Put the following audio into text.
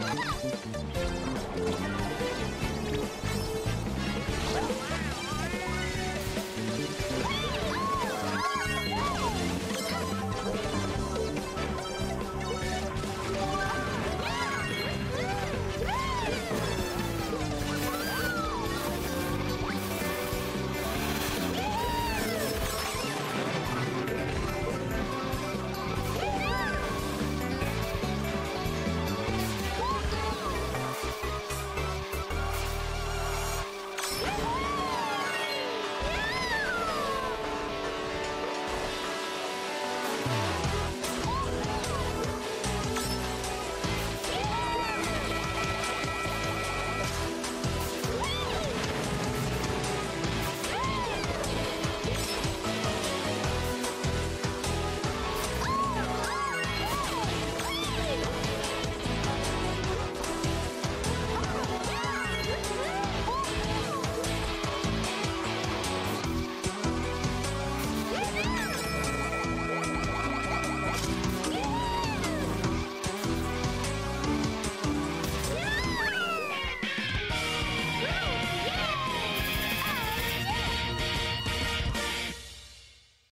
誰? Woo!